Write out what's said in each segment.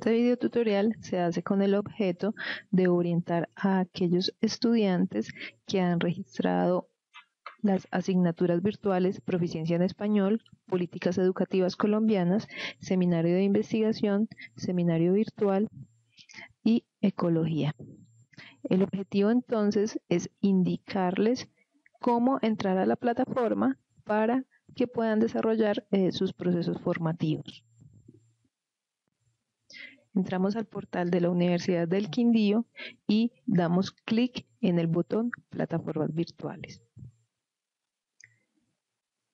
Este video tutorial se hace con el objeto de orientar a aquellos estudiantes que han registrado las asignaturas virtuales Proficiencia en Español, Políticas Educativas Colombianas, Seminario de Investigación, Seminario Virtual y Ecología. El objetivo entonces es indicarles cómo entrar a la plataforma para que puedan desarrollar eh, sus procesos formativos. Entramos al portal de la Universidad del Quindío y damos clic en el botón Plataformas Virtuales.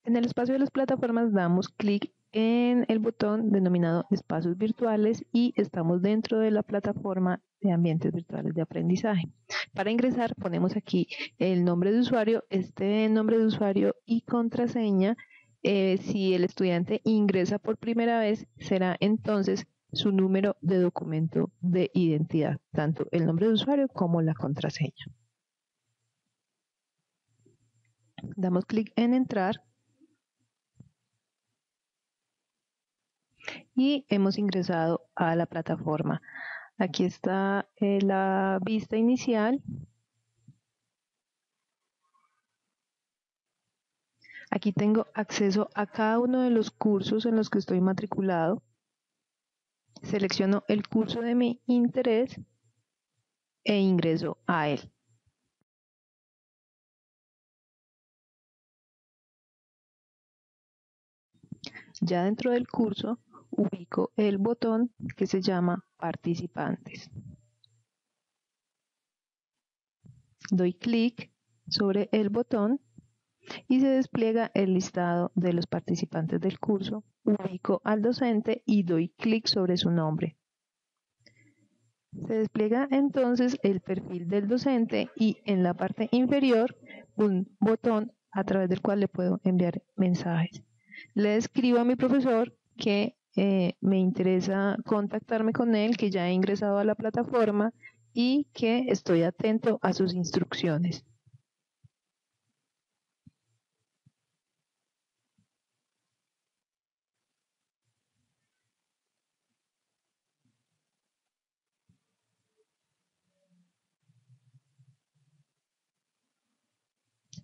En el espacio de las plataformas damos clic en el botón denominado Espacios Virtuales y estamos dentro de la plataforma de ambientes virtuales de aprendizaje. Para ingresar ponemos aquí el nombre de usuario, este nombre de usuario y contraseña. Eh, si el estudiante ingresa por primera vez, será entonces su número de documento de identidad, tanto el nombre de usuario como la contraseña. Damos clic en entrar y hemos ingresado a la plataforma. Aquí está eh, la vista inicial. Aquí tengo acceso a cada uno de los cursos en los que estoy matriculado selecciono el curso de mi interés e ingreso a él. Ya dentro del curso ubico el botón que se llama participantes. Doy clic sobre el botón y se despliega el listado de los participantes del curso. Ubico al docente y doy clic sobre su nombre. Se despliega entonces el perfil del docente y en la parte inferior un botón a través del cual le puedo enviar mensajes. Le escribo a mi profesor que eh, me interesa contactarme con él, que ya he ingresado a la plataforma y que estoy atento a sus instrucciones.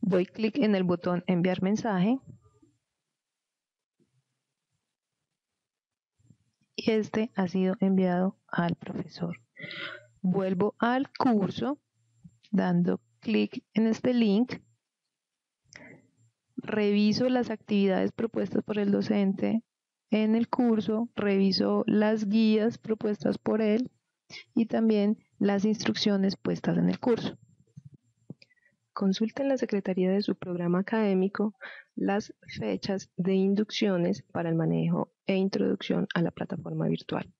Doy clic en el botón enviar mensaje. Y este ha sido enviado al profesor. Vuelvo al curso dando clic en este link. Reviso las actividades propuestas por el docente en el curso, reviso las guías propuestas por él y también las instrucciones puestas en el curso. Consulta en la Secretaría de su programa académico las fechas de inducciones para el manejo e introducción a la plataforma virtual.